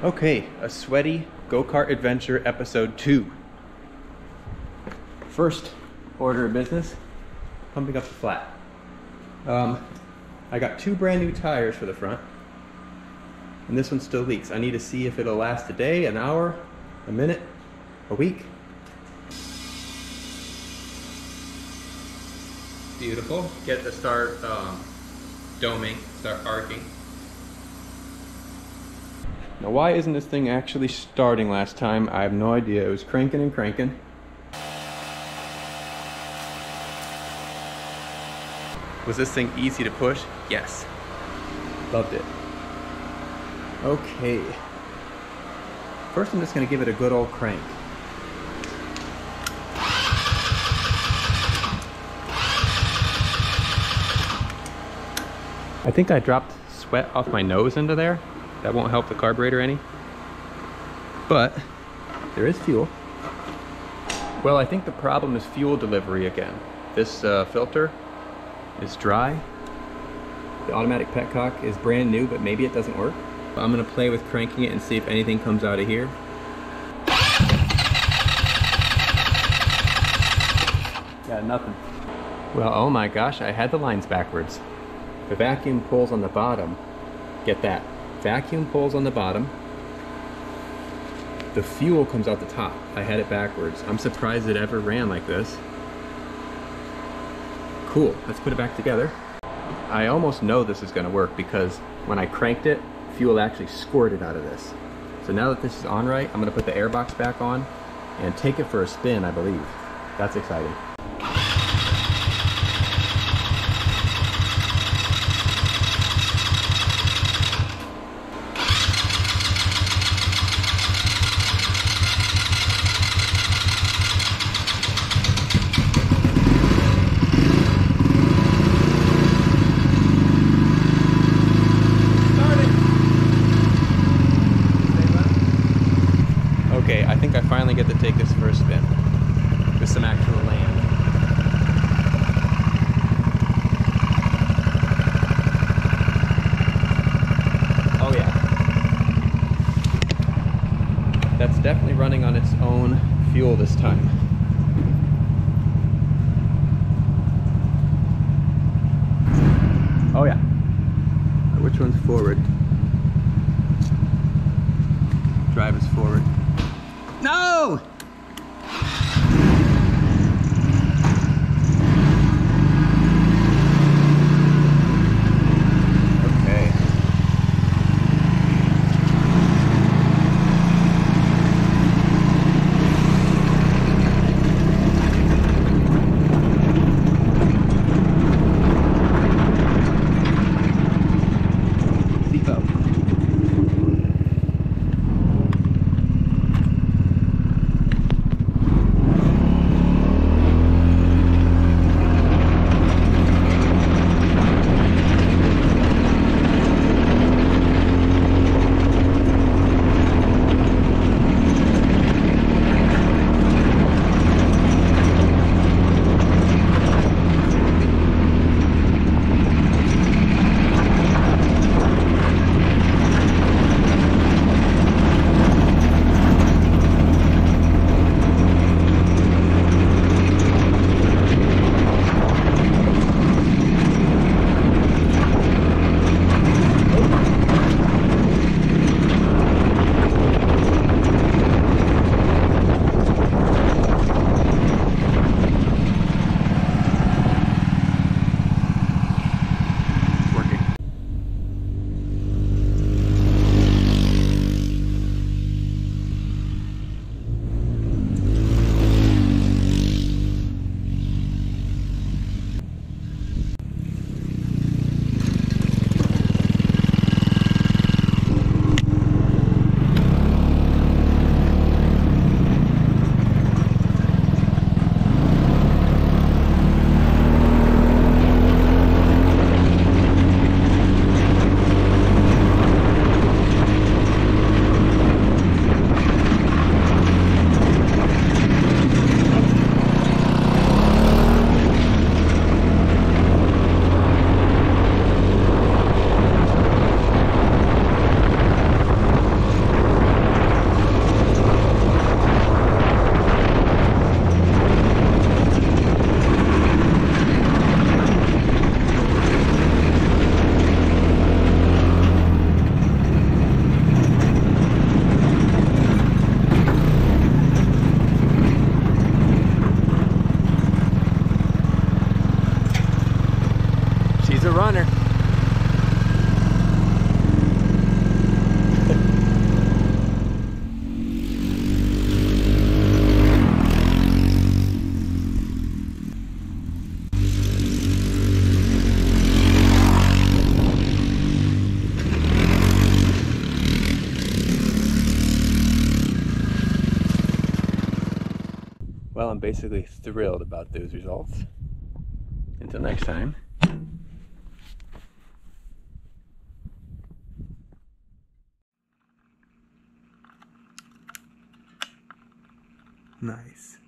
Okay, a sweaty go-kart adventure episode two. First order of business, pumping up the flat. Um, I got two brand new tires for the front, and this one still leaks. I need to see if it'll last a day, an hour, a minute, a week. Beautiful. Get to start um, doming, start arcing. Now why isn't this thing actually starting last time? I have no idea. It was cranking and cranking. Was this thing easy to push? Yes. Loved it. Okay. First I'm just gonna give it a good old crank. I think I dropped sweat off my nose into there. That won't help the carburetor any. But there is fuel. Well, I think the problem is fuel delivery again. This uh, filter is dry. The automatic petcock is brand new, but maybe it doesn't work. I'm gonna play with cranking it and see if anything comes out of here. Yeah, nothing. Well, oh my gosh, I had the lines backwards. The vacuum pulls on the bottom. Get that. Vacuum pulls on the bottom. The fuel comes out the top. I had it backwards. I'm surprised it ever ran like this. Cool, let's put it back together. I almost know this is gonna work because when I cranked it, fuel actually squirted out of this. So now that this is on right, I'm gonna put the airbox back on and take it for a spin, I believe. That's exciting. Okay, I think I finally get to take this for a spin with some actual land. Oh yeah. That's definitely running on its own fuel this time. Oh yeah. Which one's forward? Drive is forward. a runner. Well, I'm basically thrilled about those results. Until next time. Nice.